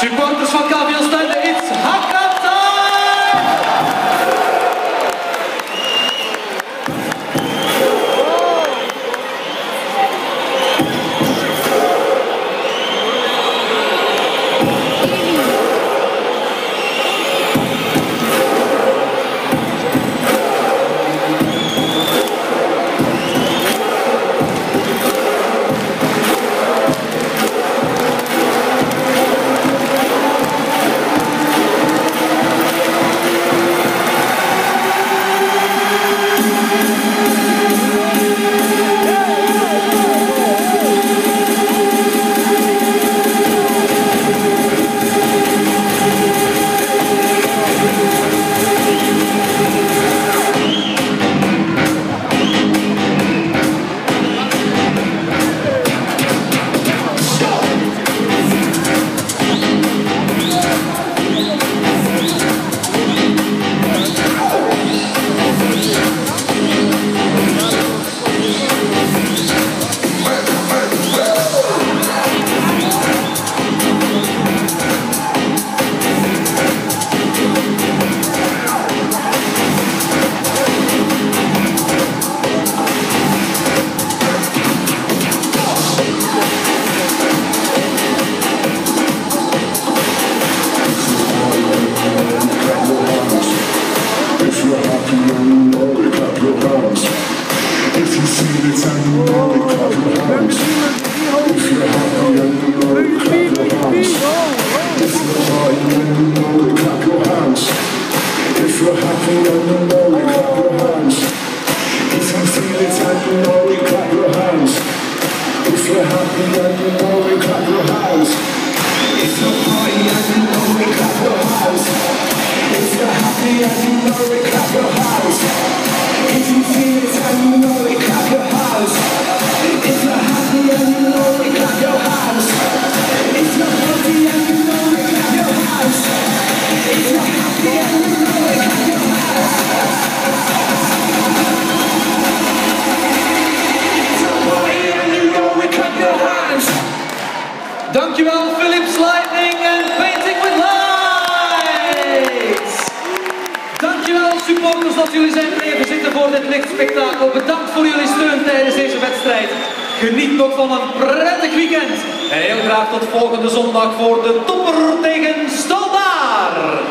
Szybko, to spotkał wiosnę, it's Haka! you you know it, clap your hands. If you feel it and you know it, clap your hands. If you're happy and you know it, clap your hands. If you're happy and you know it, clap your hands. If you're happy and you know it, clap your hands. If you feel it and you know it, supporters dat jullie zijn blijven zitten voor dit lichtspectakel. Bedankt voor jullie steun tijdens deze wedstrijd. Geniet nog van een prettig weekend. En heel graag tot volgende zondag voor de topper tegen Staldaar.